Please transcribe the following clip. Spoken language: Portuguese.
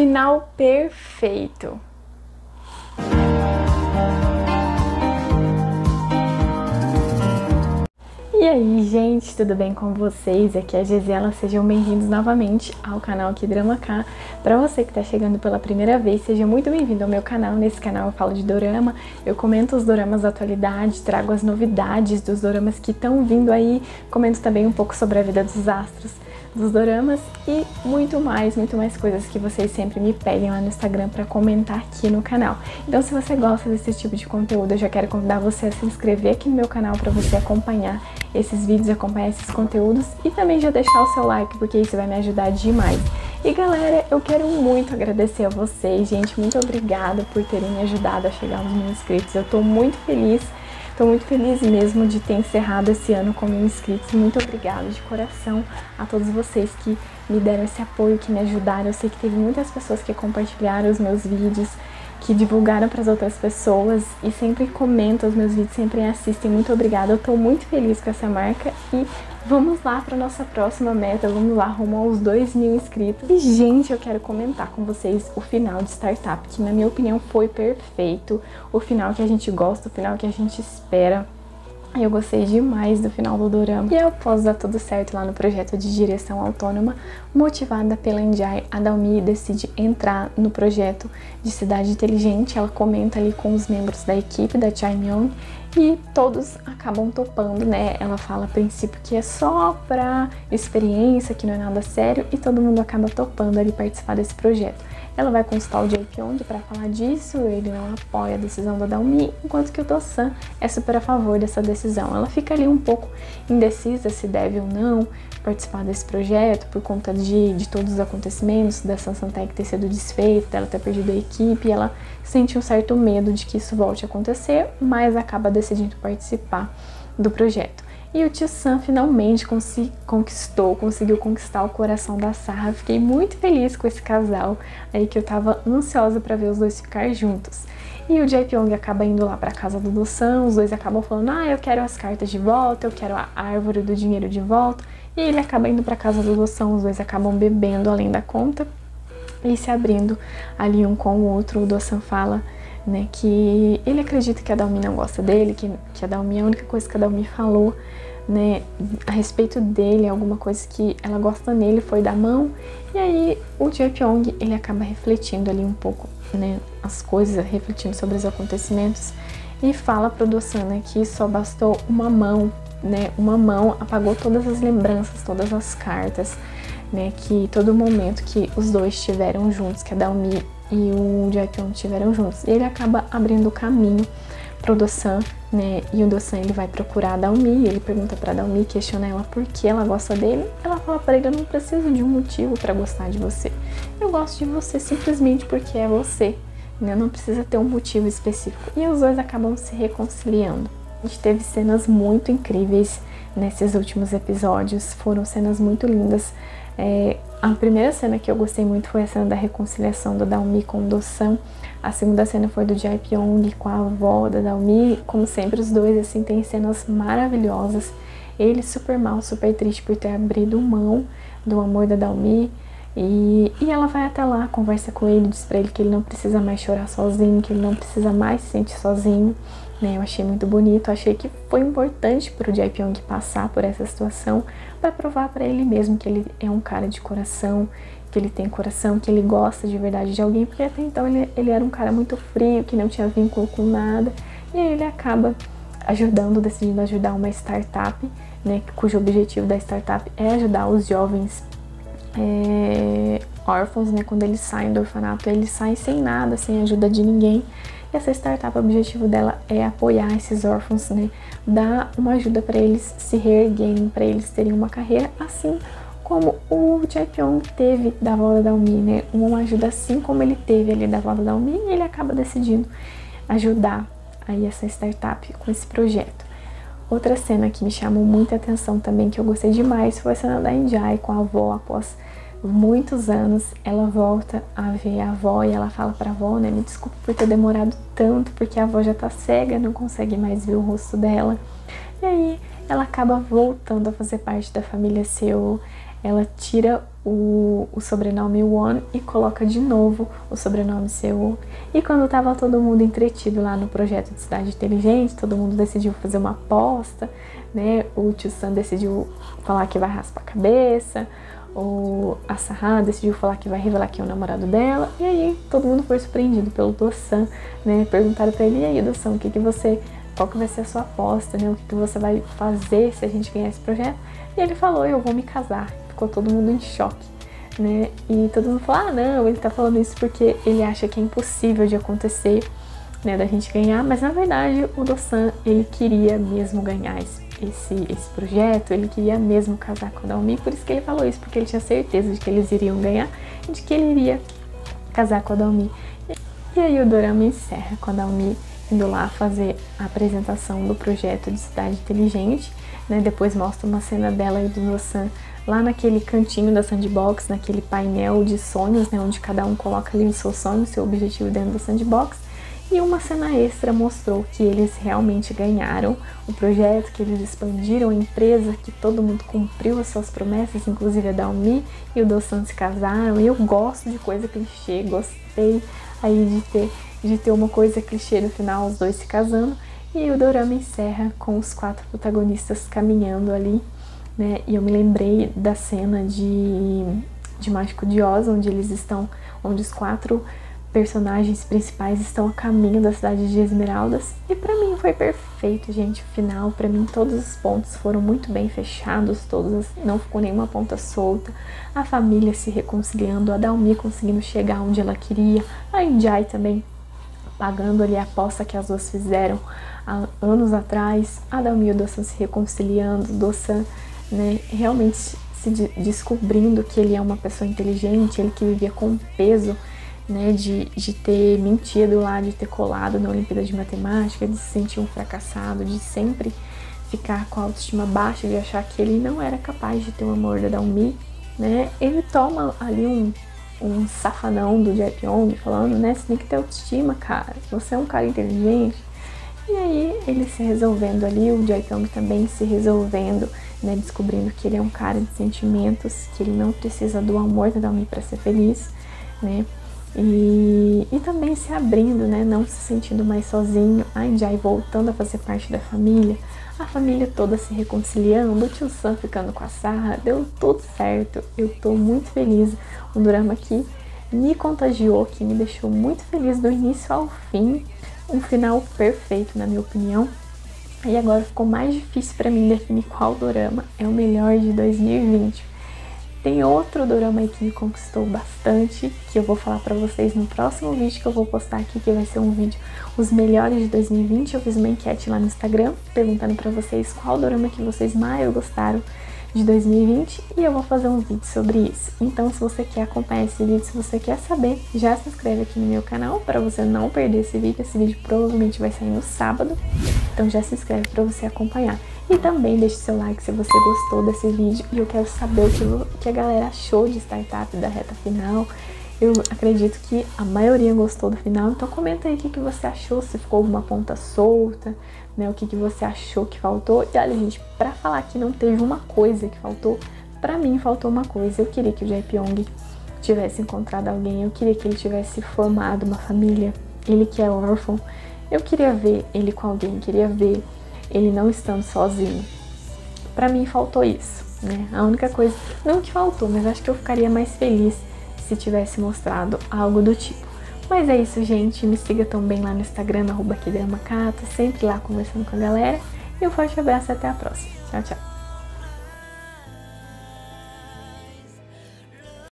Final perfeito. E aí, gente, tudo bem com vocês? Aqui é a Gisela, sejam bem-vindos novamente ao canal aqui Drama K. Para você que está chegando pela primeira vez, seja muito bem-vindo ao meu canal. Nesse canal eu falo de dorama, eu comento os doramas da atualidade, trago as novidades dos doramas que estão vindo aí, comento também um pouco sobre a vida dos astros dos doramas e muito mais, muito mais coisas que vocês sempre me pedem lá no Instagram para comentar aqui no canal. Então, se você gosta desse tipo de conteúdo, eu já quero convidar você a se inscrever aqui no meu canal para você acompanhar esses vídeos, acompanhar esses conteúdos e também já deixar o seu like, porque isso vai me ajudar demais. E galera, eu quero muito agradecer a vocês, gente, muito obrigada por terem me ajudado a chegar aos mil inscritos. Eu tô muito feliz Estou muito feliz mesmo de ter encerrado esse ano com mil inscritos. Muito obrigada de coração a todos vocês que me deram esse apoio, que me ajudaram. Eu sei que teve muitas pessoas que compartilharam os meus vídeos, que divulgaram para as outras pessoas e sempre comentam os meus vídeos, sempre assistem. Muito obrigada. Eu estou muito feliz com essa marca e Vamos lá para nossa próxima meta, vamos lá rumo aos 2 mil inscritos. E, gente, eu quero comentar com vocês o final de Startup, que na minha opinião foi perfeito. O final que a gente gosta, o final que a gente espera. Eu gostei demais do final do dorama. E após dar tudo certo lá no projeto de direção autônoma, motivada pela Indiai, a Dalmi decide entrar no projeto de cidade inteligente. Ela comenta ali com os membros da equipe da Chaimyong e todos acabam topando, né? Ela fala a princípio que é só pra experiência, que não é nada sério, e todo mundo acaba topando ali participar desse projeto. Ela vai consultar o Jay Pyong para falar disso, ele não apoia a decisão da Dalmi, enquanto que o Do-san é super a favor dessa decisão. Ela fica ali um pouco indecisa se deve ou não participar desse projeto por conta de, de todos os acontecimentos, da Sansantec ter sido desfeita, dela ter perdido a equipe, ela sente um certo medo de que isso volte a acontecer, mas acaba decidindo participar do projeto. E o tio Sam finalmente conquistou, conseguiu conquistar o coração da Sarah. Fiquei muito feliz com esse casal, aí que eu tava ansiosa para ver os dois ficar juntos. E o Jae Pyong acaba indo lá para casa do Sam, os dois acabam falando: "Ah, eu quero as cartas de volta, eu quero a árvore do dinheiro de volta". E ele acaba indo para casa do Sam, os dois acabam bebendo além da conta e se abrindo ali um com o outro. O Dosan fala né, que ele acredita que a Dalmi não gosta dele, que, que a Dalmi, a única coisa que a Dalmi falou né, a respeito dele, alguma coisa que ela gosta nele foi da mão. E aí o Jae Pyong, ele acaba refletindo ali um pouco, né, as coisas, refletindo sobre os acontecimentos e fala pro Dosana que só bastou uma mão, né, uma mão apagou todas as lembranças, todas as cartas, né, que todo momento que os dois estiveram juntos, que a Dalmi e o Jaekyung estiveram juntos. E ele acaba abrindo o caminho pro Dosan, né? E o Dosan ele vai procurar a Dalmi, ele pergunta pra Dalmi, questiona ela por que ela gosta dele. Ela fala para ele: "Eu não preciso de um motivo para gostar de você. Eu gosto de você simplesmente porque é você, né? Não precisa ter um motivo específico". E os dois acabam se reconciliando. A gente teve cenas muito incríveis nesses últimos episódios, foram cenas muito lindas. É, a primeira cena que eu gostei muito foi a cena da reconciliação da Dalmi com o Dosan. A segunda cena foi do Jae Pyong com a avó da Dalmi. Como sempre, os dois assim têm cenas maravilhosas. Ele super mal, super triste por ter abrido mão do amor da Dalmi. E, e ela vai até lá, conversa com ele, diz pra ele que ele não precisa mais chorar sozinho, que ele não precisa mais se sentir sozinho. Né? Eu achei muito bonito, achei que foi importante pro Jae Pyong passar por essa situação para provar para ele mesmo que ele é um cara de coração, que ele tem coração, que ele gosta de verdade de alguém, porque até então ele, ele era um cara muito frio, que não tinha vínculo com nada, e aí ele acaba ajudando, decidindo ajudar uma startup, né, cujo objetivo da startup é ajudar os jovens é, órfãos, né, quando eles saem do orfanato, eles saem sem nada, sem ajuda de ninguém, e essa startup, o objetivo dela é apoiar esses órfãos, né? Dar uma ajuda para eles se reerguerem, para eles terem uma carreira, assim como o Jae Pyong teve da Volta da Umi, né? Uma ajuda assim como ele teve ali da Volta da Umi, e ele acaba decidindo ajudar aí essa startup com esse projeto. Outra cena que me chamou muita atenção também, que eu gostei demais, foi a cena da Injai com a avó após muitos anos, ela volta a ver a avó e ela fala pra avó, né, me desculpe por ter demorado tanto, porque a avó já tá cega, não consegue mais ver o rosto dela. E aí ela acaba voltando a fazer parte da família Seu, ela tira o, o sobrenome One e coloca de novo o sobrenome Seul. E quando tava todo mundo entretido lá no projeto de cidade inteligente, todo mundo decidiu fazer uma aposta, né? O tio Sam decidiu falar que vai raspar a cabeça, o a Sarah decidiu falar que vai revelar que é o namorado dela, e aí todo mundo foi surpreendido pelo Dossan, né? Perguntaram para ele, e aí Dossan, o que que você, qual que vai ser a sua aposta, né? O que que você vai fazer se a gente ganhar esse projeto? E ele falou, eu vou me casar ficou todo mundo em choque, né? E todo mundo falou: ah, não, ele tá falando isso porque ele acha que é impossível de acontecer, né, da gente ganhar, mas na verdade o Dossan, ele queria mesmo ganhar esse, esse, esse projeto, ele queria mesmo casar com a Dalmi, por isso que ele falou isso, porque ele tinha certeza de que eles iriam ganhar e de que ele iria casar com a Dalmi. E aí o Dorama encerra com a Dalmi indo lá fazer a apresentação do projeto de cidade inteligente, né? Depois mostra uma cena dela e do Dossan lá naquele cantinho da sandbox, naquele painel de sonhos, né, onde cada um coloca ali o seu sonho, o seu objetivo dentro da sandbox. E uma cena extra mostrou que eles realmente ganharam o projeto, que eles expandiram a empresa, que todo mundo cumpriu as suas promessas, inclusive a Dalmi e o Dosan se casaram. E eu gosto de coisa clichê, gostei aí de ter, de ter uma coisa clichê no final, os dois se casando. E o dorama encerra com os quatro protagonistas caminhando ali né? E eu me lembrei da cena de, de Mágico de Oz, onde eles estão, onde os quatro personagens principais estão a caminho da cidade de Esmeraldas. E para mim foi perfeito, gente. O final, para mim, todos os pontos foram muito bem fechados, todos, não ficou nenhuma ponta solta. A família se reconciliando, a Dalmi conseguindo chegar onde ela queria, a Injai também pagando ali a aposta que as duas fizeram há anos atrás, a Dalmi e o Dosan se reconciliando, Dosan né, realmente se de descobrindo que ele é uma pessoa inteligente, ele que vivia com peso né, de, de ter mentido lá, de ter colado na Olimpíada de Matemática, de se sentir um fracassado, de sempre ficar com a autoestima baixa, de achar que ele não era capaz de ter o amor da Dalmi, né? Ele toma ali um, um safanão do Jae Pyong falando, né, você tem que ter autoestima, cara, você é um cara inteligente. E aí ele se resolvendo ali, o Jae Pyong também se resolvendo né, descobrindo que ele é um cara de sentimentos, que ele não precisa do amor da Dalmi para ser feliz, né? E, e também se abrindo, né, não se sentindo mais sozinho, a Injai voltando a fazer parte da família, a família toda se reconciliando, o tio Sam ficando com a Sarra, deu tudo certo. Eu tô muito feliz. Um drama que me contagiou, que me deixou muito feliz do início ao fim. Um final perfeito, na minha opinião. E agora ficou mais difícil para mim definir qual dorama é o melhor de 2020. Tem outro dorama aí que me conquistou bastante, que eu vou falar para vocês no próximo vídeo que eu vou postar aqui, que vai ser um vídeo os melhores de 2020. Eu fiz uma enquete lá no Instagram perguntando para vocês qual dorama que vocês mais gostaram de 2020 e eu vou fazer um vídeo sobre isso. Então, se você quer acompanhar esse vídeo, se você quer saber, já se inscreve aqui no meu canal para você não perder esse vídeo. Esse vídeo provavelmente vai sair no sábado, então já se inscreve para você acompanhar. E também deixe seu like se você gostou desse vídeo e eu quero saber o que, que a galera achou de startup da reta final. Eu acredito que a maioria gostou do final, então comenta aí o que, que você achou, se ficou alguma ponta solta, né? O que, que você achou que faltou. E olha, gente, pra falar que não teve uma coisa que faltou, pra mim faltou uma coisa. Eu queria que o Jae Pyong tivesse encontrado alguém, eu queria que ele tivesse formado uma família. Ele que é órfão, eu queria ver ele com alguém, queria ver ele não estando sozinho. Pra mim faltou isso, né? A única coisa, não que faltou, mas acho que eu ficaria mais feliz se tivesse mostrado algo do tipo. Mas é isso, gente. Me siga também lá no Instagram, arroba sempre lá conversando com a galera. E um forte abraço e até a próxima. Tchau, tchau.